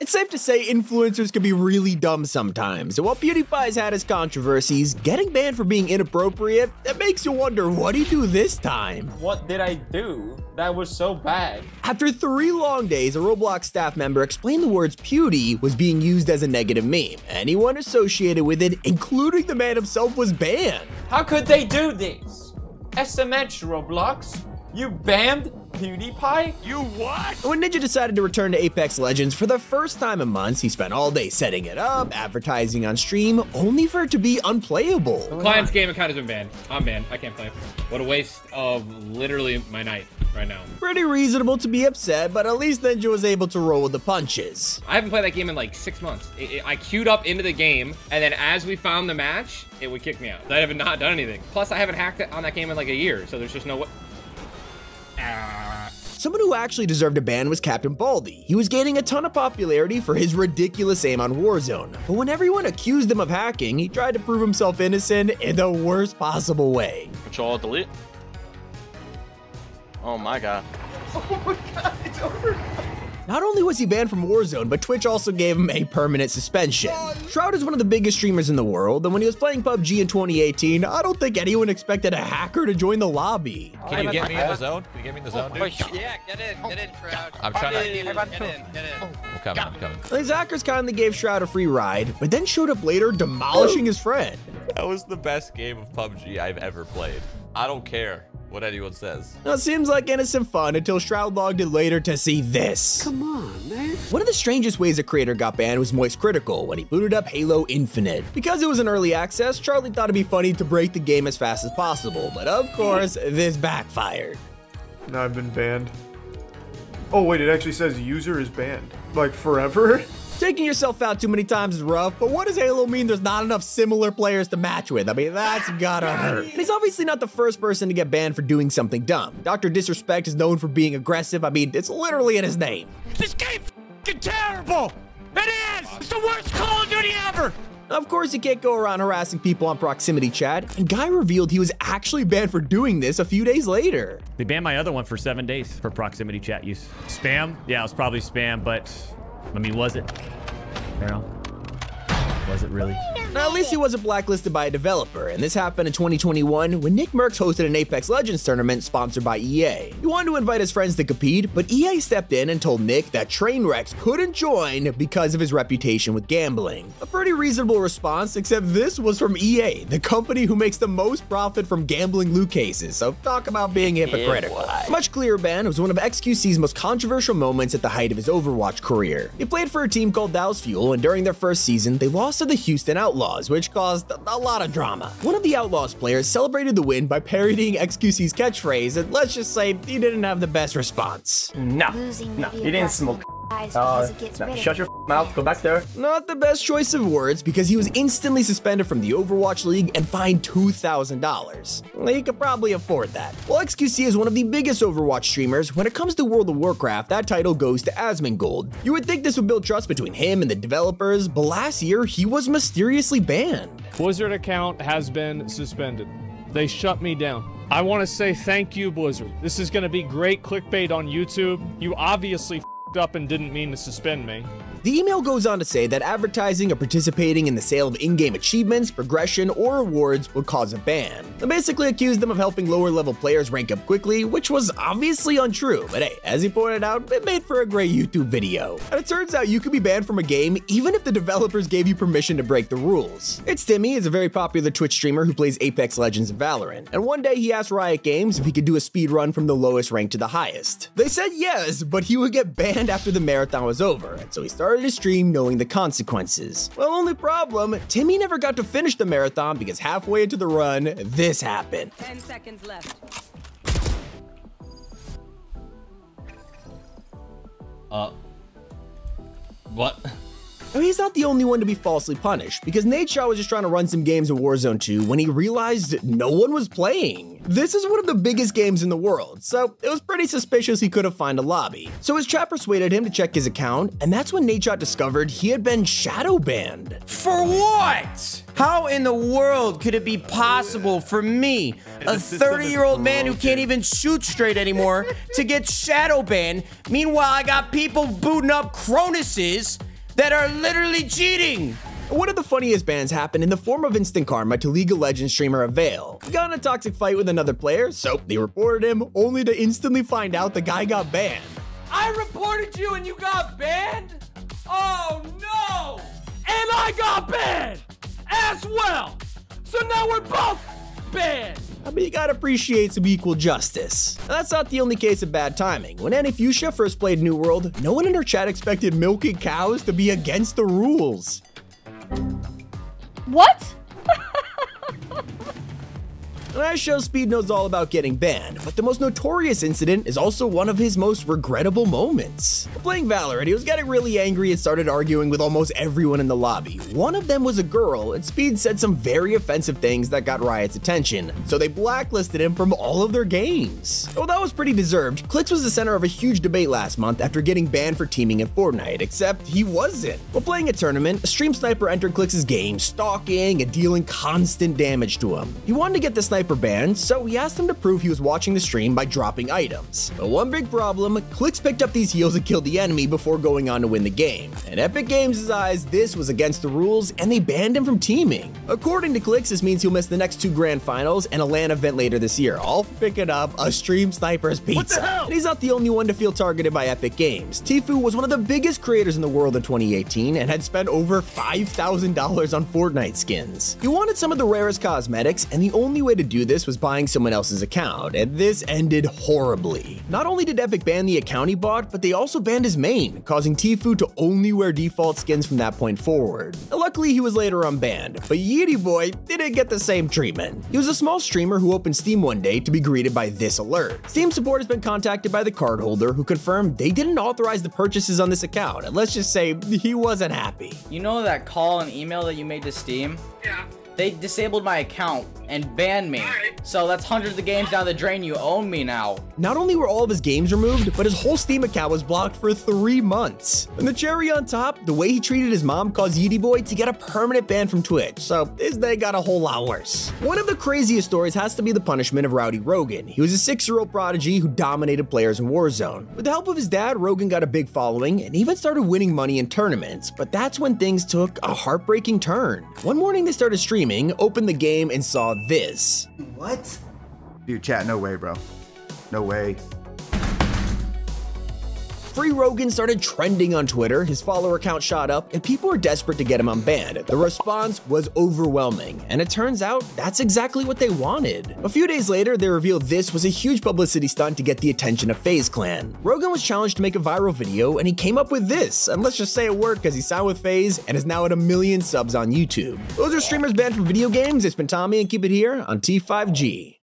It's safe to say influencers can be really dumb sometimes, and while PewDiePie's had his controversies, getting banned for being inappropriate, it makes you wonder what he do this time. What did I do that was so bad? After three long days, a Roblox staff member explained the words Pewdie was being used as a negative meme. Anyone associated with it, including the man himself, was banned. How could they do this? SMH Roblox? You banned PewDiePie? You what? When Ninja decided to return to Apex Legends for the first time in months, he spent all day setting it up, advertising on stream, only for it to be unplayable. Oh, Client's game account has been banned. I'm banned. I can't play. What a waste of literally my night right now. Pretty reasonable to be upset, but at least Ninja was able to roll with the punches. I haven't played that game in like six months. It, it, I queued up into the game, and then as we found the match, it would kick me out. I have not done anything. Plus, I haven't hacked it on that game in like a year, so there's just no way. Someone who actually deserved a ban was Captain Baldy. He was gaining a ton of popularity for his ridiculous aim on Warzone. But when everyone accused him of hacking, he tried to prove himself innocent in the worst possible way. Control delete. Oh my god. Oh my god, it's over. Not only was he banned from Warzone, but Twitch also gave him a permanent suspension. Shroud is one of the biggest streamers in the world, and when he was playing PUBG in 2018, I don't think anyone expected a hacker to join the lobby. Can you get me in the zone? Can you get me in the zone, oh, dude? Yeah, get in, get in, Shroud. I'm trying to. Get in, get in, get in. I'm coming. I'm coming. These hackers kindly gave Shroud a free ride, but then showed up later demolishing his friend. That was the best game of PUBG I've ever played. I don't care what anyone says. Now, it seems like innocent fun until Shroud logged in later to see this. Come on, man. One of the strangest ways a creator got banned was Moist Critical when he booted up Halo Infinite. Because it was an early access, Charlie thought it'd be funny to break the game as fast as possible, but of course, this backfired. Now I've been banned. Oh wait, it actually says user is banned. Like forever? Taking yourself out too many times is rough, but what does Halo mean there's not enough similar players to match with? I mean, that's gotta hurt. And he's obviously not the first person to get banned for doing something dumb. Dr. Disrespect is known for being aggressive. I mean, it's literally in his name. This game f***ing terrible! It is! It's the worst Call of Duty ever! Of course, you can't go around harassing people on proximity chat, and Guy revealed he was actually banned for doing this a few days later. They banned my other one for seven days for proximity chat use. Spam? Yeah, it was probably spam, but I mean, was it? You know? Was it really? Now, at least he wasn't blacklisted by a developer, and this happened in 2021 when NickMercs hosted an Apex Legends tournament sponsored by EA. He wanted to invite his friends to compete, but EA stepped in and told Nick that Trainwrecks couldn't join because of his reputation with gambling. A pretty reasonable response, except this was from EA, the company who makes the most profit from gambling loot cases, so talk about being hypocritical. Much clearer ban was one of XQC's most controversial moments at the height of his Overwatch career. He played for a team called Dallas Fuel, and during their first season, they lost to the Houston Outlaws, which caused a lot of drama. One of the Outlaws players celebrated the win by parodying XQC's catchphrase, and let's just say he didn't have the best response. No, nah, you didn't smoke. Uh, nah, shut your mouth, go back there. Not the best choice of words because he was instantly suspended from the Overwatch League and fined $2,000. Well, He could probably afford that. While XQC is one of the biggest Overwatch streamers, when it comes to World of Warcraft, that title goes to Asmongold. You would think this would build trust between him and the developers, but last year he was mysteriously banned. Blizzard account has been suspended. They shut me down. I want to say thank you, Blizzard. This is going to be great clickbait on YouTube. You obviously f***ed up and didn't mean to suspend me. The email goes on to say that advertising or participating in the sale of in-game achievements, progression, or rewards would cause a ban. They basically accused them of helping lower-level players rank up quickly, which was obviously untrue, but hey, as he pointed out, it made for a great YouTube video. And it turns out you could be banned from a game even if the developers gave you permission to break the rules. iiTzTimmy is a very popular Twitch streamer who plays Apex Legends and Valorant, and one day he asked Riot Games if he could do a speed run from the lowest rank to the highest. They said yes, but he would get banned after the marathon was over, and so he started his stream knowing the consequences. Well, only problem, Timmy never got to finish the marathon because halfway into the run, this happened. 10 seconds left. Uh. What? Now, he's not the only one to be falsely punished, because Nadeshot was just trying to run some games in Warzone 2 when he realized no one was playing. This is one of the biggest games in the world, so it was pretty suspicious he could have found a lobby. So his chat persuaded him to check his account, and that's when Nadeshot discovered he had been shadow banned. For what? How in the world could it be possible for me, a 30 year old man who can't even shoot straight anymore, to get shadow banned? Meanwhile, I got people booting up Cronuses that are literally cheating. One of the funniest bans happened in the form of instant karma to League of Legends streamer Avail. He got in a toxic fight with another player, so they reported him, only to instantly find out the guy got banned. I reported you and you got banned? Oh no! And I got banned as well. So now we're both banned. Mean, you gotta appreciate some equal justice. And that's not the only case of bad timing. When Annie Fuchsia first played New World, no one in her chat expected milking cows to be against the rules. What? Last show, Speed knows all about getting banned, but the most notorious incident is also one of his most regrettable moments. Playing Valorant, he was getting really angry and started arguing with almost everyone in the lobby. One of them was a girl, and Speed said some very offensive things that got Riot's attention, so they blacklisted him from all of their games. Well, that was pretty deserved. Clix was the center of a huge debate last month after getting banned for teaming in Fortnite, except he wasn't. While playing a tournament, a stream sniper entered Clix's game, stalking and dealing constant damage to him. He wanted to get the sniper banned, so he asked them to prove he was watching the stream by dropping items. But one big problem, Clix picked up these heals and killed the enemy before going on to win the game. In Epic Games' eyes, this was against the rules, and they banned him from teaming. According to Clix, this means he'll miss the next two grand finals and a LAN event later this year, all for picking up a stream sniper's pizza. And he's not the only one to feel targeted by Epic Games. Tfue was one of the biggest creators in the world in 2018 and had spent over $5,000 on Fortnite skins. He wanted some of the rarest cosmetics, and the only way to do this was buying someone else's account, and this ended horribly. Not only did Epic ban the account he bought, but they also banned his main, causing Tfue to only wear default skins from that point forward. Luckily, he was later unbanned, but Yeety Boy didn't get the same treatment. He was a small streamer who opened Steam one day to be greeted by this alert. Steam support has been contacted by the cardholder who confirmed they didn't authorize the purchases on this account, and let's just say he wasn't happy. You know that call and email that you made to Steam? Yeah. They disabled my account and banned me. So that's hundreds of games down the drain you own me now. Not only were all of his games removed, but his whole Steam account was blocked for three months. And the cherry on top, the way he treated his mom caused Yeety Boy to get a permanent ban from Twitch, so his day got a whole lot worse. One of the craziest stories has to be the punishment of Rowdy Rogan. He was a six-year-old prodigy who dominated players in Warzone. With the help of his dad, Rogan got a big following and even started winning money in tournaments, but that's when things took a heartbreaking turn. One morning they started streaming, opened the game, and saw this. What? Dude, chat, no way, bro. No way. Free Rogan started trending on Twitter, his follower count shot up, and people were desperate to get him unbanned. The response was overwhelming, and it turns out that's exactly what they wanted. A few days later, they revealed this was a huge publicity stunt to get the attention of FaZe Clan. Rogan was challenged to make a viral video, and he came up with this, and let's just say it worked because he signed with FaZe and is now at a million subs on YouTube. Those are streamers banned from video games. It's been Tommy, and keep it here on T5G.